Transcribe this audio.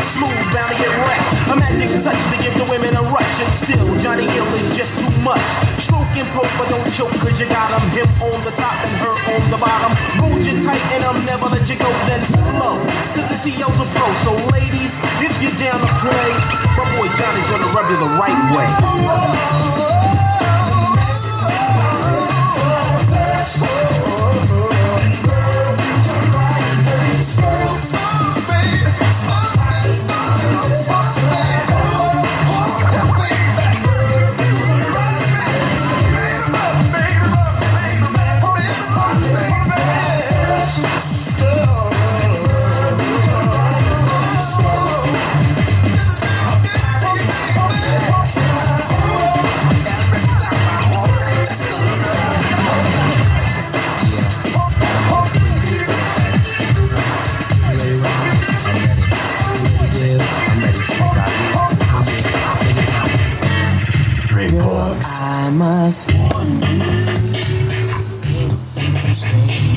yo smooth, bound to get wrecked. A magic touch to give the women a rush, and still Johnny Gill is just too much. Stroking poke, but don't choke, cause you got him. Him on the top and her on the bottom. Hold you tight and I'm never let you go, then slow. Cause the CEO's a pro, so ladies, if you're down to play, my boy Johnny's gonna rub you the right way. I must warn you. I said something strange.